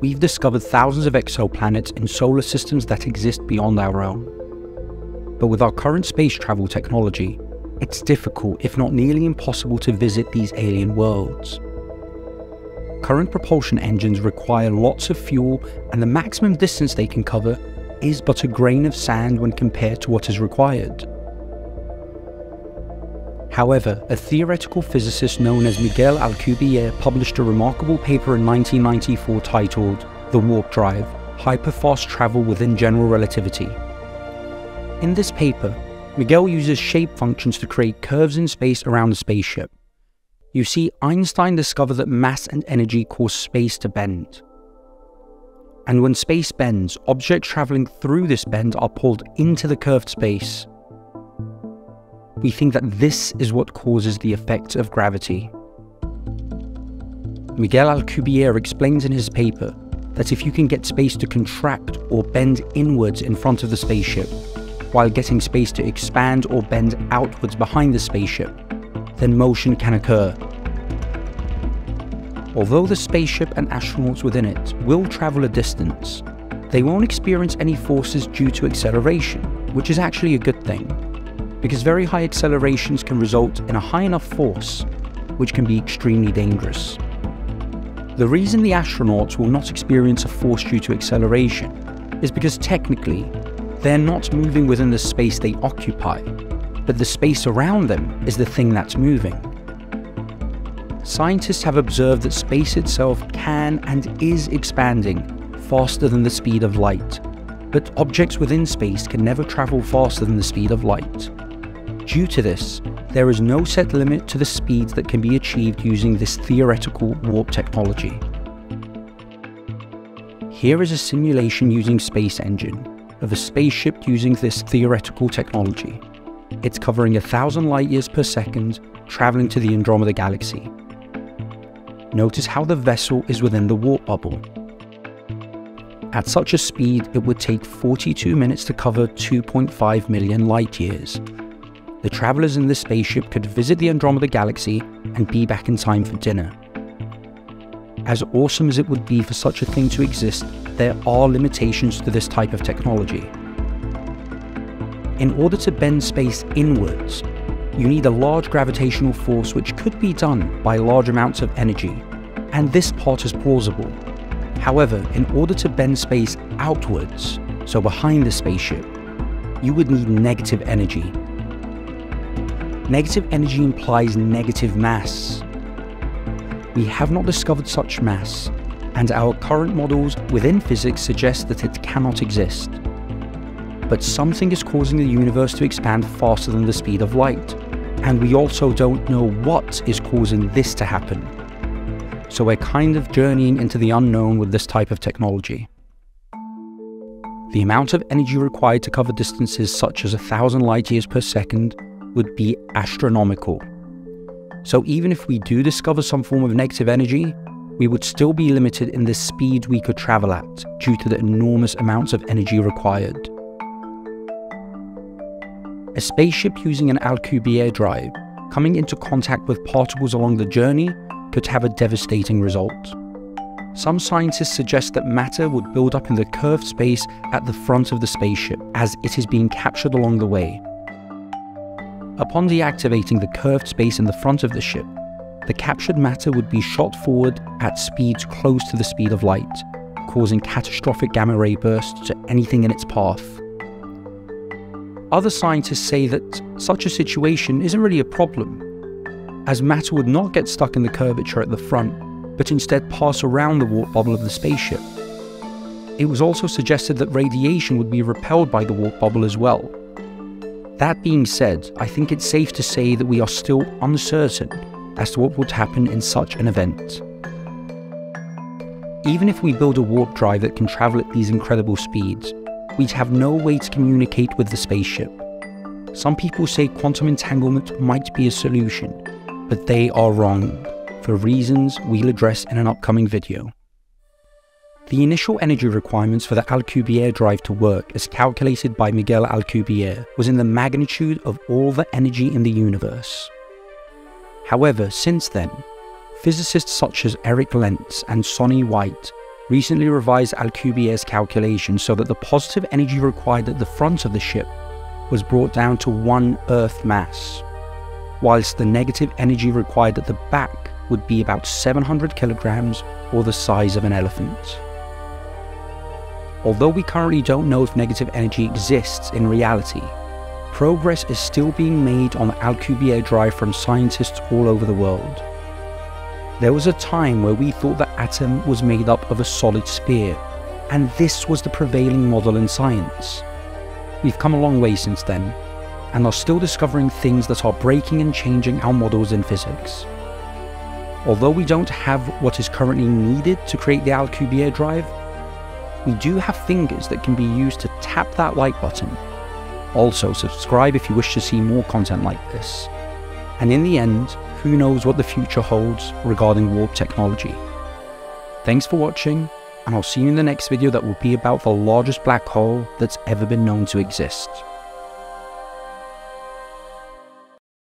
we've discovered thousands of exoplanets in solar systems that exist beyond our own. But with our current space travel technology, it's difficult, if not nearly impossible, to visit these alien worlds. Current propulsion engines require lots of fuel, and the maximum distance they can cover is but a grain of sand when compared to what is required. However, a theoretical physicist known as Miguel Alcubierre published a remarkable paper in 1994 titled The Warp Drive Hyperfast Travel Within General Relativity. In this paper, Miguel uses shape functions to create curves in space around a spaceship. You see, Einstein discovered that mass and energy cause space to bend. And when space bends, objects travelling through this bend are pulled into the curved space we think that this is what causes the effects of gravity. Miguel Alcubierre explains in his paper that if you can get space to contract or bend inwards in front of the spaceship, while getting space to expand or bend outwards behind the spaceship, then motion can occur. Although the spaceship and astronauts within it will travel a distance, they won't experience any forces due to acceleration, which is actually a good thing because very high accelerations can result in a high enough force, which can be extremely dangerous. The reason the astronauts will not experience a force due to acceleration is because technically, they're not moving within the space they occupy, but the space around them is the thing that's moving. Scientists have observed that space itself can and is expanding faster than the speed of light, but objects within space can never travel faster than the speed of light. Due to this, there is no set limit to the speeds that can be achieved using this theoretical warp technology. Here is a simulation using Space Engine of a spaceship using this theoretical technology. It's covering a thousand light years per second, traveling to the Andromeda Galaxy. Notice how the vessel is within the warp bubble. At such a speed, it would take 42 minutes to cover 2.5 million light years, the travellers in this spaceship could visit the Andromeda Galaxy and be back in time for dinner. As awesome as it would be for such a thing to exist, there are limitations to this type of technology. In order to bend space inwards, you need a large gravitational force which could be done by large amounts of energy, and this part is plausible. However, in order to bend space outwards, so behind the spaceship, you would need negative energy, Negative energy implies negative mass. We have not discovered such mass, and our current models within physics suggest that it cannot exist. But something is causing the universe to expand faster than the speed of light, and we also don't know what is causing this to happen. So we're kind of journeying into the unknown with this type of technology. The amount of energy required to cover distances such as a thousand light years per second would be astronomical. So even if we do discover some form of negative energy, we would still be limited in the speed we could travel at due to the enormous amounts of energy required. A spaceship using an Alcubierre drive coming into contact with particles along the journey could have a devastating result. Some scientists suggest that matter would build up in the curved space at the front of the spaceship as it is being captured along the way, Upon deactivating the curved space in the front of the ship, the captured matter would be shot forward at speeds close to the speed of light, causing catastrophic gamma ray bursts to anything in its path. Other scientists say that such a situation isn't really a problem, as matter would not get stuck in the curvature at the front, but instead pass around the warp bubble of the spaceship. It was also suggested that radiation would be repelled by the warp bubble as well, that being said, I think it's safe to say that we are still uncertain as to what would happen in such an event. Even if we build a warp drive that can travel at these incredible speeds, we'd have no way to communicate with the spaceship. Some people say quantum entanglement might be a solution, but they are wrong, for reasons we'll address in an upcoming video. The initial energy requirements for the Alcubierre drive to work, as calculated by Miguel Alcubierre, was in the magnitude of all the energy in the universe. However, since then, physicists such as Erik Lentz and Sonny White recently revised Alcubierre's calculations so that the positive energy required at the front of the ship was brought down to one Earth mass, whilst the negative energy required at the back would be about 700 kilograms or the size of an elephant. Although we currently don't know if negative energy exists in reality, progress is still being made on the Alcubierre drive from scientists all over the world. There was a time where we thought the atom was made up of a solid sphere, and this was the prevailing model in science. We've come a long way since then, and are still discovering things that are breaking and changing our models in physics. Although we don't have what is currently needed to create the Alcubierre drive, we do have fingers that can be used to tap that like button. Also, subscribe if you wish to see more content like this. And in the end, who knows what the future holds regarding warp technology. Thanks for watching, and I'll see you in the next video that will be about the largest black hole that's ever been known to exist.